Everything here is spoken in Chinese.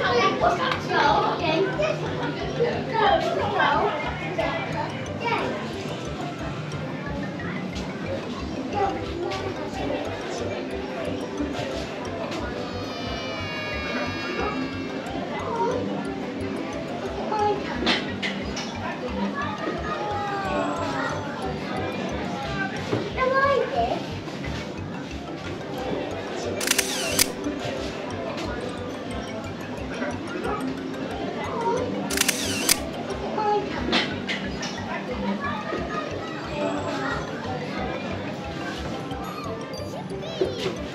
我也不想去。Whee!